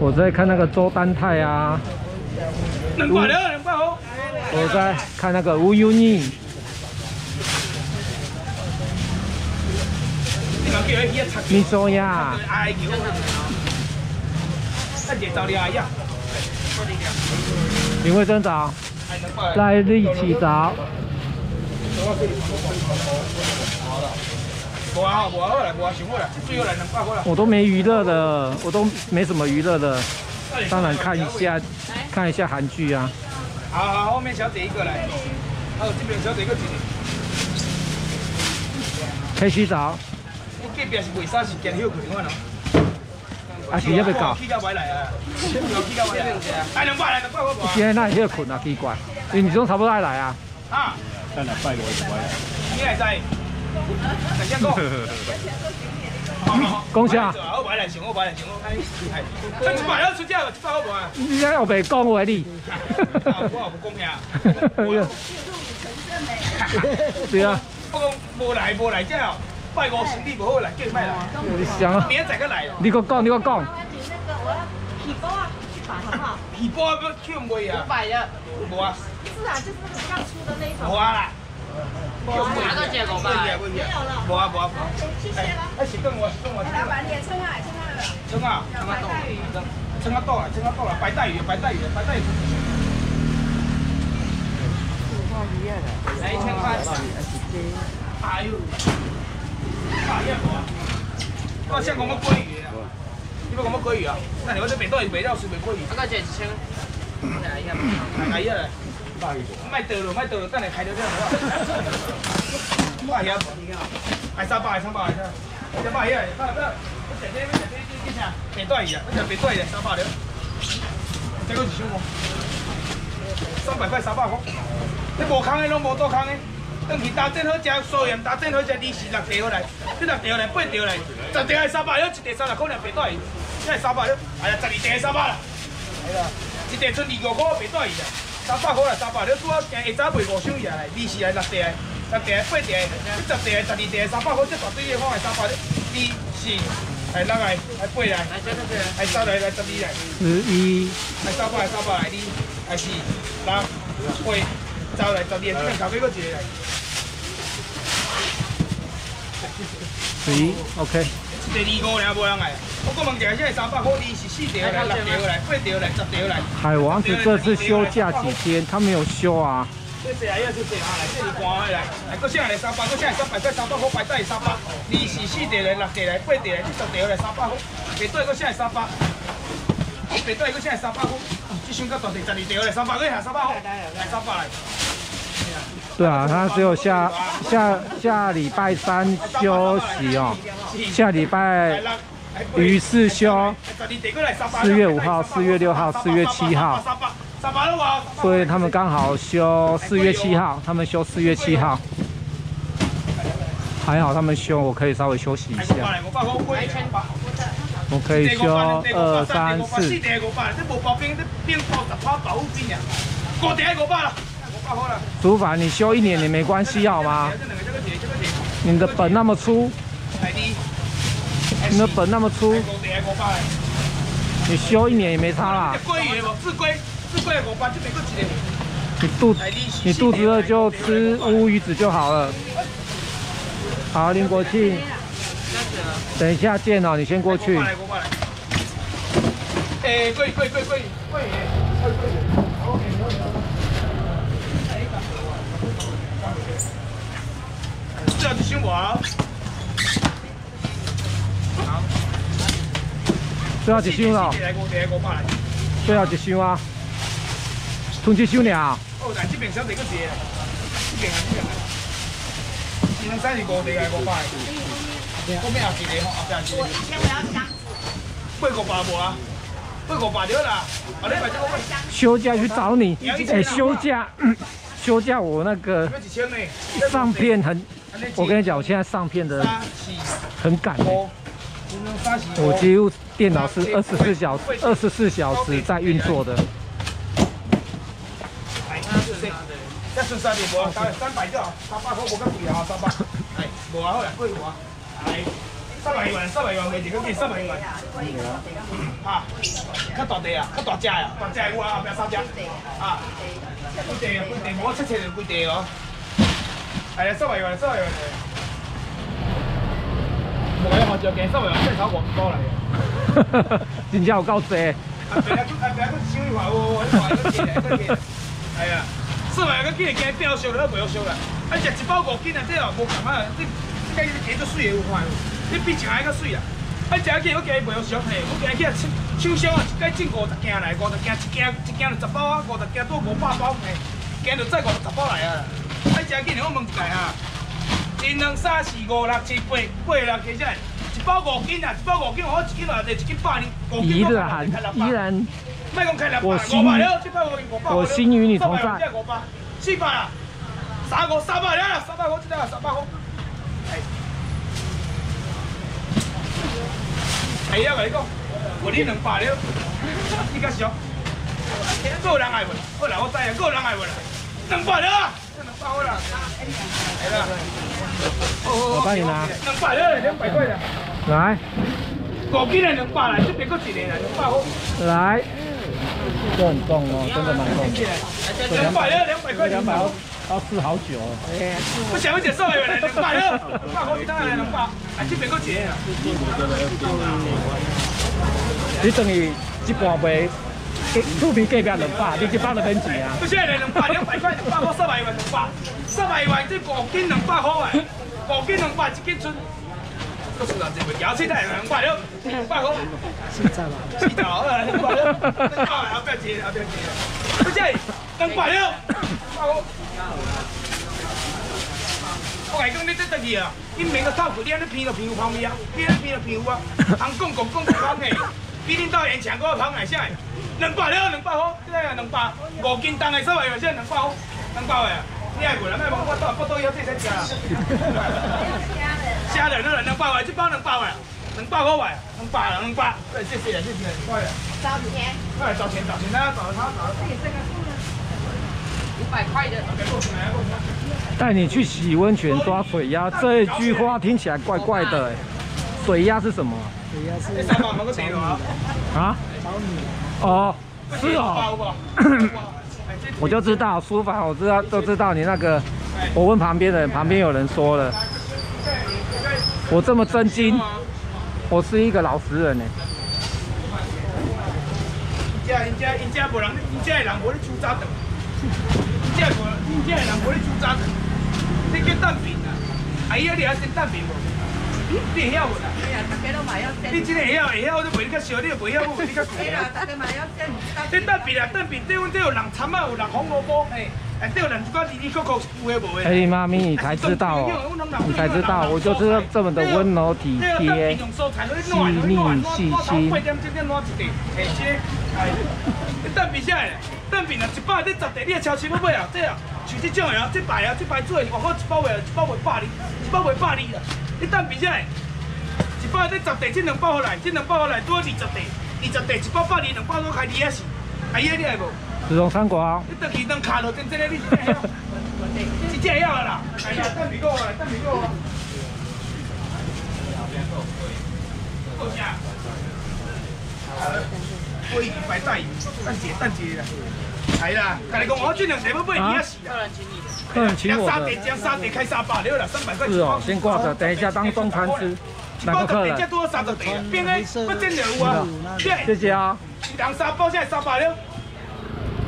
我在看那个周丹泰啊，我在看那个吴优妮，你讲叫伊去插米索亚，哎牛，那热走你哎呀，林慧珍早，哎两百。赖丽奇早，无啊，无啊，好啦，无啊，想好啦，最后来两百好啦。我都没娱乐的，我都没什么娱乐的，当然看一下看一下韩剧啊。好好，后面小姐一个来，还有这边小姐一个姐姐。可以洗澡，我隔壁是为啥是见休可能啊？啊是要不搞？去到外来啊，去到外来。哎，两百来，两百好不好？今天那也困啊，奇怪，你你说差不多爱来啊？啊，等下拜我一拜。你还在？等下讲。讲啥？我买来想，我买来想，我出价，一？你还后白讲话你？我也不公平。对啊。我讲无来无来，这哦，拜好来，叫卖啦。你想啊？明仔再个来。你给我讲，你给我讲。皮包啊，一百好不好？皮包啊？五百的。无啊。是啊，就是刚出的那一种。无啊啦。哪个结果吧？没有了。无啊无啊。谢谢了。哎，是跟我跟我。老板，你也称啊，称啊了。称啊。白带鱼。称啊到了，称啊到了，白带鱼，白带鱼，白带鱼。来一千块。哎呦，大爷无啊！我想讲我鲑鱼啊，你要讲我鲑鱼啊？那你我这边都是卖了是卖鲑鱼。那这一千。来一下。来一下。卖倒了，卖倒了，等下开到这好不好？大爷，还三百，三百，三百耶！不不，我这这这这这啥？白带鱼啊，我这白带鱼三百了。这个是什么？三百块三百块。你无空的拢无倒空的。等去打针好食，素盐打针好食，利是六条来，你六条来八条来，十条系三百了，一条三十块两白带鱼，这三百了，哎呀，十二条三百啦，系啦，一条剩二五块白带鱼啦，三百块啦，三百你，拄好今下早卖五箱嘢来，利是来六条，六条八条，十条十二条三百块，这绝对嘅方系三百，二四系六个系八来，系三来来十二来，十一，系三百系三百来，二系四六八。就嚟十二，只能求幾個字嚟。十一，OK。第二個你有冇人嚟？我講問題係三百塊，二十四條嚟，六條嚟，八條嚟，十條嚟。海王子這次休假幾天？他沒有休啊。這是係要出嚟下嚟，這是關開嚟。係個先嚟三百，個先係三百塊，三百塊擺低三百，二十四條嚟，六條嚟，八條嚟，十条来，三百塊。別對個先係三百，別對個先係三百塊。這箱個到第十二條嚟，三百個係三百塊，係三百来。对啊，他只有下下下礼拜三休息哦，下礼拜于是修四月五号、四月六号、四月七号，所以他们刚好休四月七号，他们休四月七号，还好他们休，我可以稍微休息一下，我可以休二三四。竹凡，你休一年也没关系好吗？你的本那么粗，你的本那么粗，你修一年也没差啦。你肚你肚子饿就吃乌鱼子就好了。好，林国庆，等一下见哦，你先过去。哎，贵贵贵贵贵！最后一箱无？最后一箱了。最后一箱啊！剩一箱尔。哦，但这边小弟个些，这边啊这边啊，一两三是五地个五百。后面也是的吼，后边是。我要箱八五百无啊？八五百了啦。啊，你买这个休假去找你。哎，休假，休假我那个上片很。我跟你讲，我现在上片的很赶，我几乎电脑是二十四小时、二十四小时在运作的。百三百三啊好啦，贵无啊，系。三百元，三百元卖一个给三百元。啊，较大地啊，较大只啊，大只有啊，三只。啊，几地啊？几地？我七七就几地哦。系啊，三百元，三百元。无个我就惊三百元，真炒五多 嚟。真正有够多。啊，别啊，啊别啊，佮收话喎，你话佮钱嚟，佮钱。系啊，四百元佮几日惊掉烧了，袂好烧啦。啊，食一包五斤啊，这哦无共啊，你这个鸡做水的有看无？你比前下较水啦。啊，食起我今日袂好烧嘿，我今日去啊抢箱啊，一斤进五十件来，五十件一件一件就十包啊，五十件多五百包嘿，今就再五十包来啊。啊，食起我问一下哈，一两三四五六七八八六加起来。一包五斤啊，一包五斤，我一斤内底一斤百二，五斤依我然开六百。依然，卖讲开两百，我心，我五百。我心与你同在五百，四百啊，三五三百了，三百我这个三百我。系啊，我你讲，我你两百了，你较少。个人爱无？好啦，我知啊，个人爱无啦？两百了，我帮你拿。两百了，两百块的。来五斤的两百啦，这边搁一个啦，两百好。来，这很重哦，真的蛮重。两百了，两百块，两百好。要试好久哦。我想要点少的来两百了，两百好，其他来两百，啊这边搁一个啦。你等于一半杯，厝边隔壁两百，你这包就免钱啊。不是来两百，两百块，两百好，三百元两百，三百元这五斤两百好诶，五斤两百一斤剩。搁剩偌济袂？摇七台两百了，两百好。四十啦。四十好啦，两百了，两百后壁一个，后壁一个。不是两百了，两百好。我讲，你这倒去啊，你免个透过，你安尼偏就偏有芳味啊，你安尼偏就偏有啊。人讲讲讲讲讲嘿，比恁兜现场搁芳来啥？两百了，两百好，这个两百五斤重的三百元，现在两百好，两。你爱过来，卖问我到，我到以后这才吃啊。虾仁，两百块，这包两百块，两百块块，两百两百。对，谢谢谢谢，快点。找几天？快找钱找钱，大家找他找。五百块的。带你去洗温泉抓水鸭，这一句话听起来怪怪的哎。水鸭是什么？这三百能够点吗？啊？哦，是哦。我就知道书法，我知道都知道你那个。我问旁边的人，旁边有人说了，我这么震惊，我是一个老实人呢。人家人家人家无人，因家的人无咧煮早顿，人家无人家的人无咧煮早顿，这叫蛋饼啊！阿姨啊，你还食蛋饼无？你会晓无啦？哎呀，大家都买要你真会晓会晓，我都卖你较少，你又袂晓，我卖你较贵哎呀，啊！大家买要见。这蛋饼啊，蛋饼这阮这有人参啊，有人红萝卜，哎，哎，这有人一寡里里扣扣有诶无诶。哎，妈咪，你才知道哦，你才知道，我就是这么的温柔体贴、细腻细心。哎，这个哎，这蛋饼啥诶？蛋饼啊，一百你十袋，你超市要买啊？这啊，像这种啊，这排啊，这排做诶外口一包卖，一包卖百二，一包卖百二啦。你蛋饼啥诶？一包你十块，这两包好来，这两包好来多二十地，二十块一包百二，两包都开二啊四，阿姨你爱无？子龙三国，你倒去当卡落，真真诶，你真会晓，真正会晓啦。哎呀，蛋饼够啊，蛋饼够啊。够啥？我已经白带，蛋姐蛋姐啦。系啦，甲你讲，我这两地要买二啊四啦。客人请两我的。三点加三点开三百六了，三百块。是哦，先挂着，等一下当中餐吃。哪个客人？这多三十地啊，变诶，不真的有啊。谢谢啊。两三包现在三百六，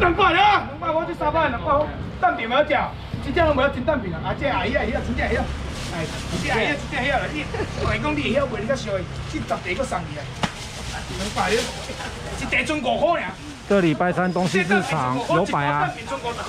两百了，两百我这三百两百蛋饼没有讲，真正都没有真蛋饼啊！啊，这阿姨啊，伊啊真正会晓，哎，这阿姨真正会晓啦。你我讲你会晓卖，你较少的，这十地搁送你啊，两百了，一地剩五块尔。这礼拜三东西市场有摆啊，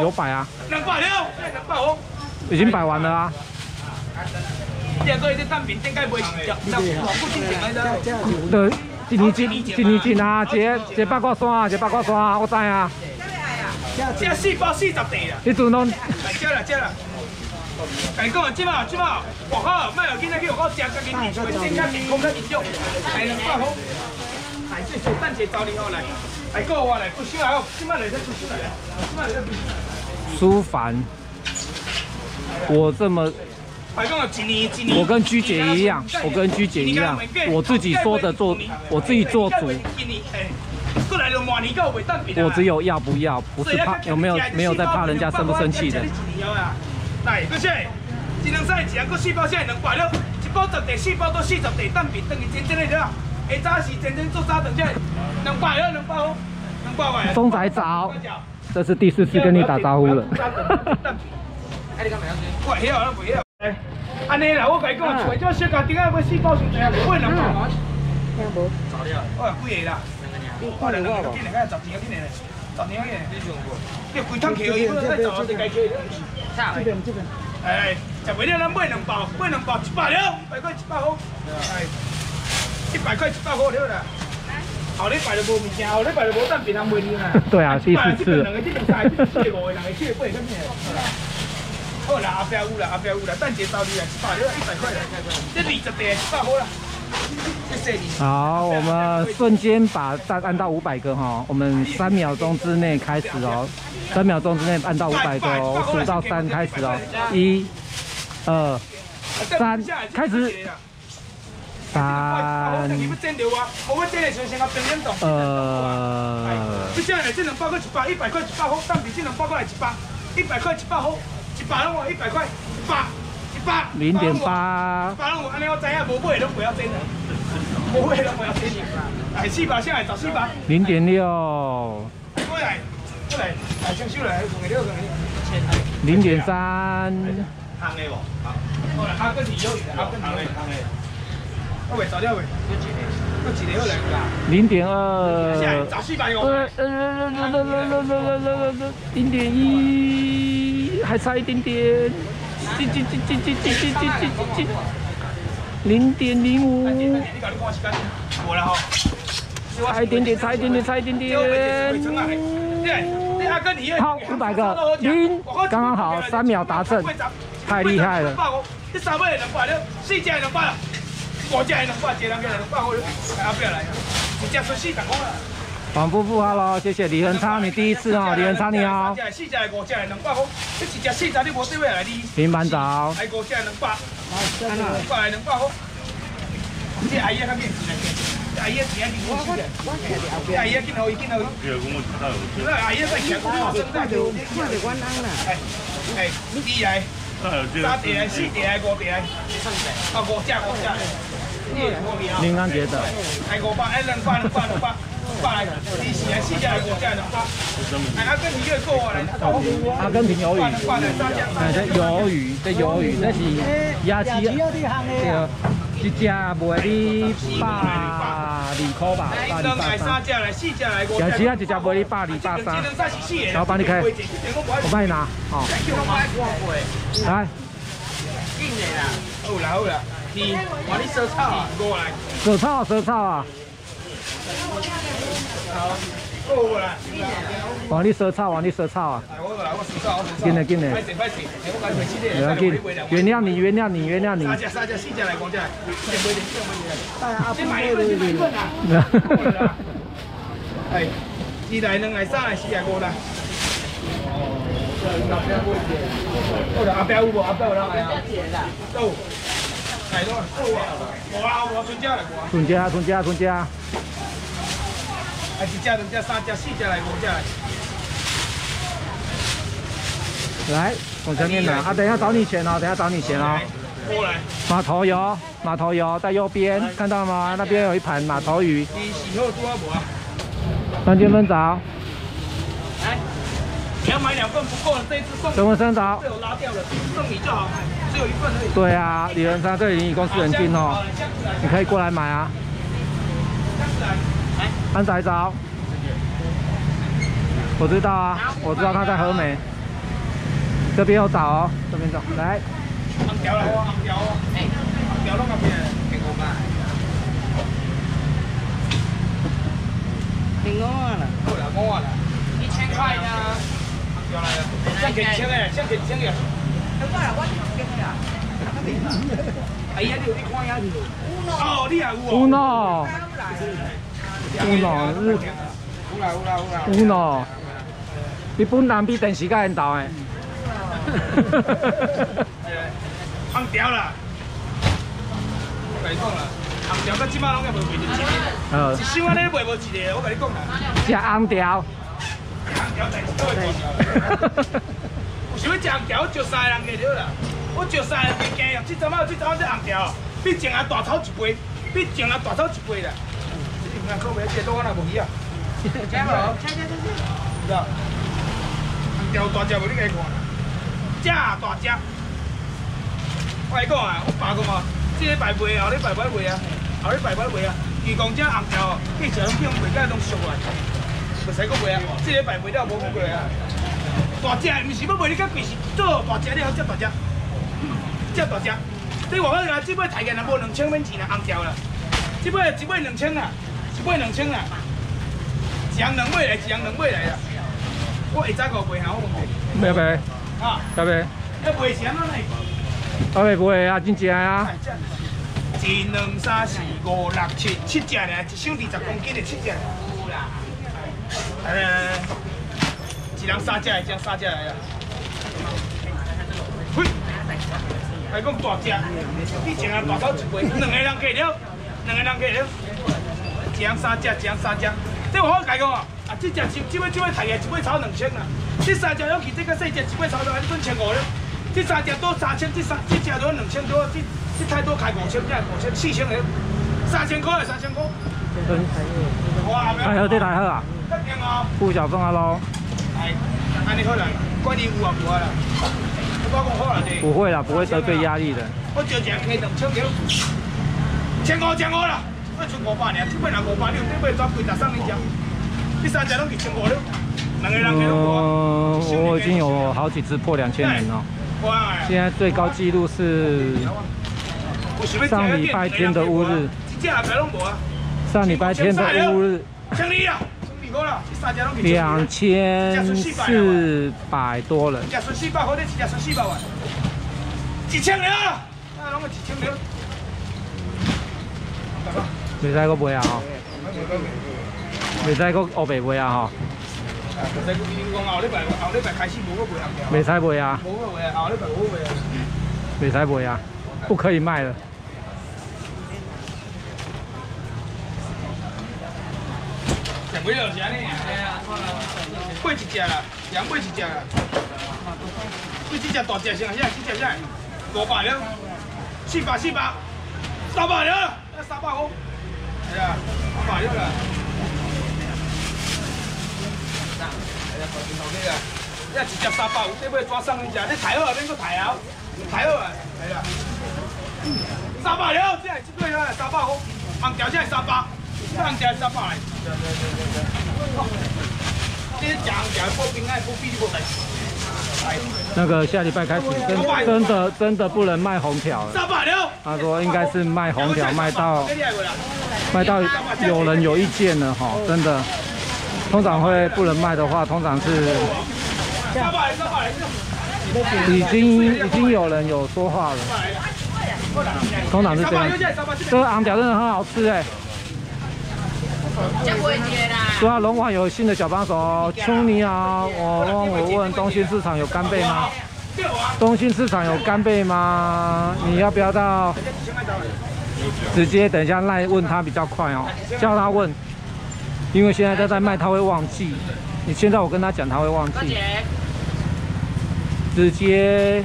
有摆啊，两百了，两百哦。已经摆完了啊。第二个这蛋饼应该袂掉，那黄不进前来的。对，一年一一年一啊，一一八卦山，一八卦山，我知啊。这四包四十地啦。你阵拢来接啦接啦。甲你讲啊，即马即马外口卖有囡仔去外口食，家己煮出来，健康健康较健康。来两百好，来这小蛋姐找你好来，来个我来不少啊，即马来再出出来，即马来再出。苏凡，我这么。我跟居姐一样，我跟居姐一样，我自己说的做，我自己做主。我只有要不要，不是怕有没有没有在怕人家生不生气的。来，过来，只能晒一啊，过四包现在两百了，一包十地，四包到四十地，当平等于真正的了。下早是真正做早等这两百了，两百哦，两百块。中仔早，这是第四次跟你打招呼了。哎，你干嘛要追？不晓我，不晓得。哎，安尼啦，我甲你讲，除咗小家丁啊，要四包上济啊，买两包。听无？早了。哦，几个啦？我两个今年个十钱啊，今年十年个。你上过？你规趟去而已，再找就该去。差。这边这边。哎，食袂了，咱买两包，买两包一百了，一百块一百块。哎，一百块一百块了啦。后礼拜就无物件，后礼拜就无当别人卖你啦。对啊，第四次。两个这两三个四个五个人个七个八个咩？好啦，阿彪有啦，阿彪有啦，等下到你啦，一百了，一百块啦，这二十地，一百好啦。好，我们瞬间把蛋按到五百个哈，我们三秒钟之内开始哦，三秒钟之内按到五百个哦，数到三开始哦，一、二、三，开始。八。你不！我你啊，等。呃。你这来，只能报个一百，一百块一百好，但比这两报过来一百，一百块一百好，一百让我一百块，一百。零点八，八我安尼，我知影无买拢不要真的，无买拢不要真的，来四百，先来十四八，零点六，过来，过来，来抢手来，两个六个，零点三，看的我，好，好，阿哥是有，阿哥行的行。零点二。先找四百哟。呃呃呃呃呃呃呃呃零点一。还差一点点，零点零五，差一点点，差一点点，差一点点。好，五百个，零，刚刚好，三秒达成，太厉害了。这三百两百了，四只两百了，五只两百，一人给两百来，一只出四十块了。黄夫妇，Hello，谢谢李恒昌，你第一次哦，李恒昌你好。四只五只两百块，你一只四只你无对位来哩。平板早。来五只两百，两百两百块。这阿姨较面子来，阿姨钱你我出的，阿姨见好伊见好伊。那阿姨在强，我生在就我哋关安啦。哎哎，你来，三碟来，四碟来，五碟来，啊五只五只。林安杰的。哎五百，哎两百两百两百。百，你是来四只来五只两百。哎，阿根廷又过来了。阿根廷鱿鱼。哎，这鱿鱼，这鱿鱼，这是鸭翅。对，一只卖你百二块吧，百二百三。鸭翅啊，一只卖你百二百三。老板，你开，我帮你拿，好。来。好啦好啦，你，我你赊草啊，过来。赊草赊草啊。往你赊草，往你赊草啊！进来进来，原谅你，原谅你，原谅你。三只三只四只来，五只来。先买一份，先买一份啊！哎，一来两来三来四来五来。哦，阿伯有无？阿伯有人来啊？有。买多少？够啊我啊我要睡来过我啊啊总结啊总结啊啊一家两家三家四家来我们家来来往前面来啊等一下找你钱哦等一下找你钱哦过来码头有码头有在右边看到吗那边有一盘码头鱼你洗头多不啊同学们早来，你要买两份不够了，这一次送。怎么分找？被我拉掉了，送你就好，只有一份而已。对啊，李仁山这里一共四人斤哦，你可以过来买啊。安仔早，我知道啊，我知道他在和美，这边有找哦，这边找，来。红条了，红条，哎，红条弄那边，给我吧。平安了，好了，我了，一千块呢，红条来了，像给钱的，像给钱的。多少？我给你啊。哎呀，你有看呀？哦，你也有哦。有喏。有喏，有喏，你本人比电视较缘投诶。红条啦，我跟你讲啦，红条到即马拢也袂卖着一个，呃一，箱安尼卖无一个，我跟你讲啦，食红条。红条代志都会大条。有想要食红条，招三个人过了啦。我招三个人袂惊哦，这阵仔这阵仔这红条哦，比前下大炒一倍，比前下大炒一倍啦。你唔看口味，这都我那无鱼啊。加油，加加加加。是吧？红条大只无你家看啦，只大只。我跟你讲啊，我爸讲啊，这礼拜卖，后礼拜买卖啊，后礼拜买卖啊。鱼讲这红条哦，记者拢叫卖甲拢熟来，袂使搁卖啊。即礼拜卖了无过过啊。大只的，毋是要卖你较贵，是做大只你好只大只，只大只。你外口啊，这尾抬价若无两千免钱啦，红条啦。这尾一尾两千啦，一尾两千啦。一人两尾来，一人两尾来啦。我会早个卖下我问题，要卖，啊，要卖，要卖是安怎来？要卖不会啊，真正啊。一、两、三、四、五、六、七，七只呢，一箱二十公斤的七只。有啦。来来来来，一人三只的，一人三只来啦。嘿，还讲大只，你一人大手一杯，两个人计了，两个人计了，一人三只，一人三只。这我好甲你讲哦，啊，这只这这尾这尾抬个一尾炒两千啦，这三只尤其这个细只一尾炒到你赚千五了。这三只多三千，这三这只多两千多，这这太多开五千，这五千四千了，三千块三千块。哇，来喝，这来喝啊！得劲哦！付小凤啊喽。哎，安尼好啦，管你有啊无啊啦。我讲好啦，不会啦，不会得罪压力的。我招一个开两千条，千五千五啦，我出五百尔，这尾若五百了，这尾转几十送你三只拢是千五了，两个人给我。已经有好几只破两千人了。哇！现在最高纪录是上礼拜天的乌日。上礼拜天的乌日两千四百多人一。只顺四百块，你一只顺四百万，一千了，啊，拢个一千了。袂使搁卖啊吼，袂使搁黑白卖啊吼，唔使你讲后礼拜后礼拜开始无个卖红条，袂使卖啊，无个卖啊，后礼拜无个卖啊。袂使卖啊，不可以卖了。食几多是安尼？买一只啦，羊买一只啦。你这只大只先啊，这这只啥？五百了，四百四百，三百了，那三百五。哎呀，三百了啦。哎呀，头头个啊，一一只三百五，这尾抓送你只，你抬好啊，免搁抬啊，抬好啊，系啦。三百了，这系这对啦，三百五，红条这三百，这红条三百来。这讲讲不平安不必不等。那个下礼拜开始真真的真的不能卖红条了。三百了。他说应该是卖红条卖到卖到有人有意见了哈，真的。通常会不能卖的话，通常是已经已经有人有说话了，通常是这样。这个昂条真的很好吃哎。对啊，龙华有新的小帮手，秋你好，我我问东兴市场有干贝吗？东兴市场有干贝吗？你要不要到？直接等一下赖问他比较快哦，叫他问，因为现在他在卖他会忘记。你现在我跟他讲他会忘记，直接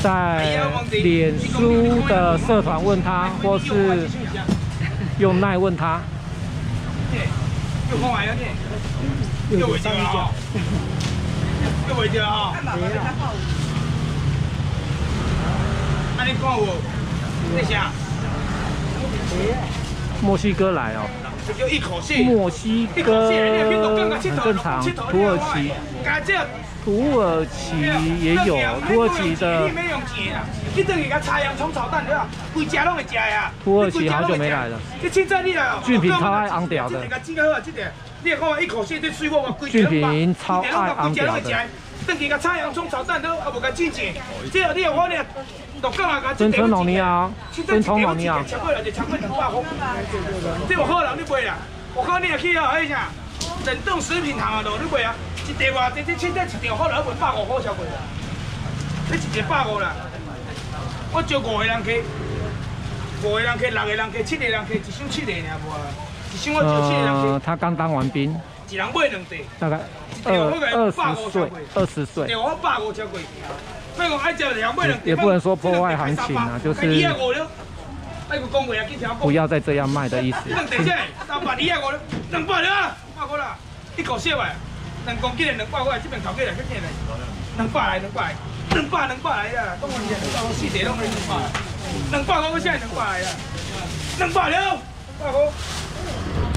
在脸书的社团问他，或是用耐问他。又看完了呢，又未掉哈，又未掉哈。那你看我，那啥？墨西哥来哦。墨西哥很正常，土耳其，土耳其也有，土耳其的你免用钱啦，你等于甲插洋葱炒蛋对吧？规家拢会食呀。土耳其好久没来了。这凊彩你来哦。俊平超爱昂屌的。俊平超爱昂屌的。等于甲插洋葱炒蛋都啊无甲煮钱，这个你有可能。真春老尼啊，真葱老尼啊。超过了就超过两百块，这有可能你卖啦？我讲你也去啊，迄啥冷冻食品行啊，路你卖啊，一袋偌这这凊彩一条可能卖百五块超过啦，你一袋百五啦，我招五个人客，五个人客，六个人客，七个人客，一箱七个尔无啊。一箱我招七个人他刚当完兵，一人买两袋，大概二二十岁，二十岁对，。我百五超过。所以讲爱买两袋。也不能说破坏行情啊就是不要再这样卖的意思。两袋这三百二百了啊，百五啦，一口笑诶，两公斤的两百，块这边头家来去见来，两百来，两百，两百两百来啊，当然是两百四袋拢是两百，两百五我现在两百来啊，两百了，两百块。